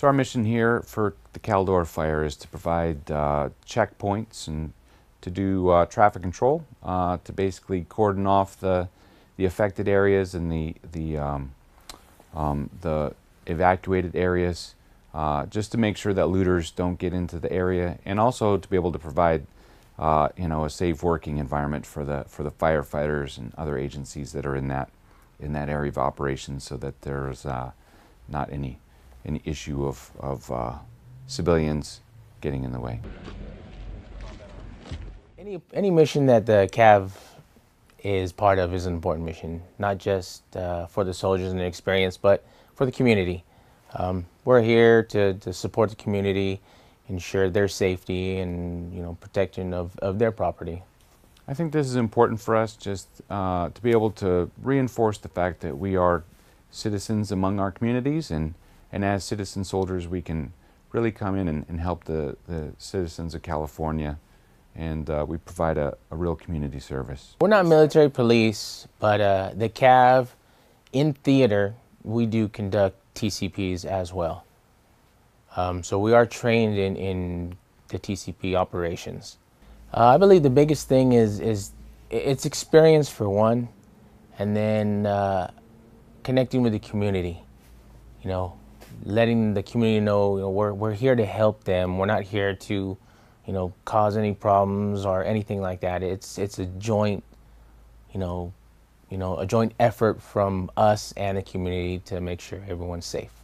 So our mission here for the Caldor Fire is to provide uh, checkpoints and to do uh, traffic control, uh, to basically cordon off the the affected areas and the the um, um, the evacuated areas, uh, just to make sure that looters don't get into the area, and also to be able to provide uh, you know a safe working environment for the for the firefighters and other agencies that are in that in that area of operations, so that there's uh, not any any issue of, of uh, civilians getting in the way. Any, any mission that the CAV is part of is an important mission, not just uh, for the soldiers and the experience, but for the community. Um, we're here to, to support the community, ensure their safety and you know protection of, of their property. I think this is important for us just uh, to be able to reinforce the fact that we are citizens among our communities and and as citizen soldiers, we can really come in and, and help the, the citizens of California and uh, we provide a, a, real community service. We're not military police, but uh, the CAV in theater, we do conduct TCPs as well. Um, so we are trained in, in the TCP operations. Uh, I believe the biggest thing is, is it's experience for one, and then uh, connecting with the community. You know, letting the community know, you know we're, we're here to help them. We're not here to, you know, cause any problems or anything like that. It's, it's a joint, you know, you know, a joint effort from us and the community to make sure everyone's safe.